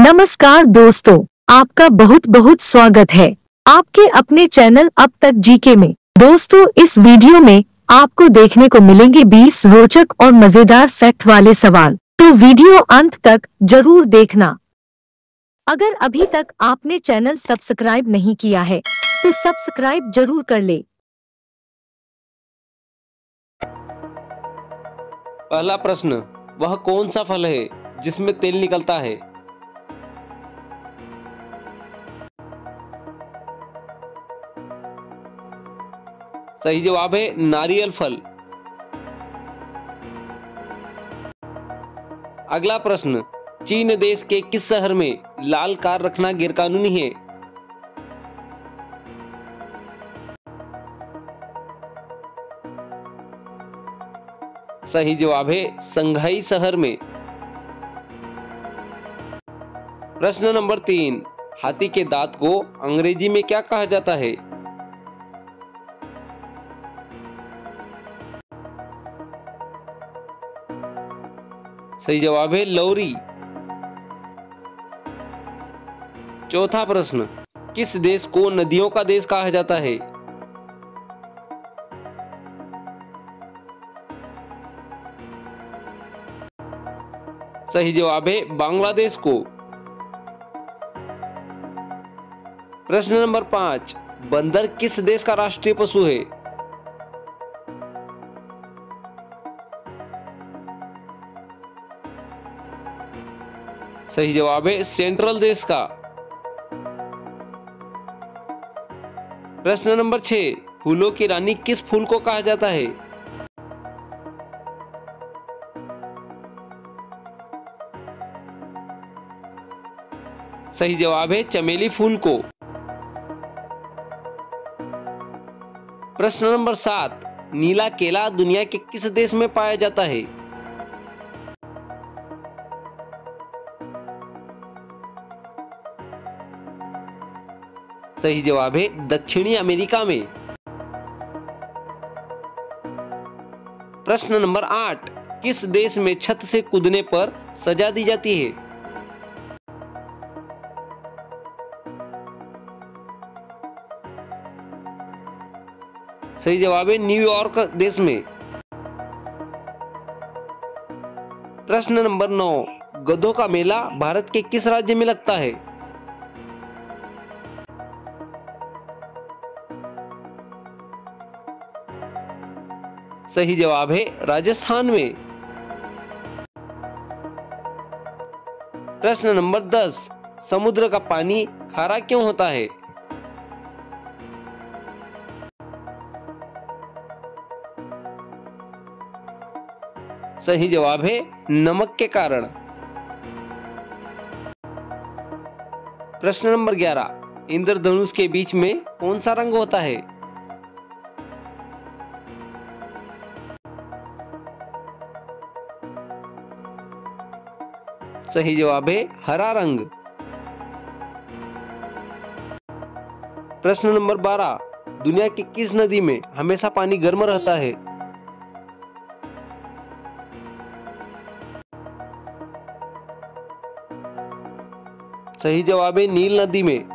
नमस्कार दोस्तों, आपका बहुत बहुत स्वागत है आपके अपने चैनल अब तक जीके में। दोस्तों, इस वीडियो में आपको देखने को मिलेंगे 20 रोचक और मज़ेदार फैक्ट वाले सवाल। तो वीडियो अंत तक ज़रूर देखना। अगर अभी तक आपने चैनल सब्सक्राइब नहीं किया है तो सब्सक्राइब ज़रूर कर ले। पहला प्रश्न, वह कौन सा फल है जिसमें तेल निकलता है? सही जवाब है नारियल फल। अगला प्रश्न, चीन देश के किस शहर में लाल कार रखना गैरकानूनी है? सही जवाब है संघाई शहर में। प्रश्न नंबर तीन, हाथी के दांत को अंग्रेज़ी में क्या कहा जाता है? सही जवाब है लौरी। चौथा प्रश्न, किस देश को नदियों का देश कहा जाता है? सही जवाब है बांग्लादेश को। प्रश्न नंबर पाँच, बंदर किस देश का राष्ट्रीय पशु है? सही जवाब है सेंट्रल देश का। प्रश्न नंबर छह, फूलों की रानी किस फूल को कहा जाता है? सही जवाब है चमेली फूल को। प्रश्न नंबर सात, नीला केला दुनिया के किस देश में पाया जाता है? सही जवाब है दक्षिणी अमेरिका में। प्रश्न नंबर आठ, किस देश में छत से कूदने पर सजा दी जाती है? सही जवाब है न्यूयॉर्क देश में। प्रश्न नंबर नौ, गधों का मेला भारत के किस राज्य में लगता है? सही जवाब है राजस्थान में। प्रश्न नंबर दस, समुद्र का पानी खारा क्यों होता है? सही जवाब है नमक के कारण। प्रश्न नंबर ग्यारह, इंद्रधनुष के बीच में कौन सा रंग होता है? सही जवाब है, हरा रंग। प्रश्न नंबर बारह, दुनिया की किस नदी में हमेशा पानी गर्म रहता है? सही जवाब है, नील नदी में।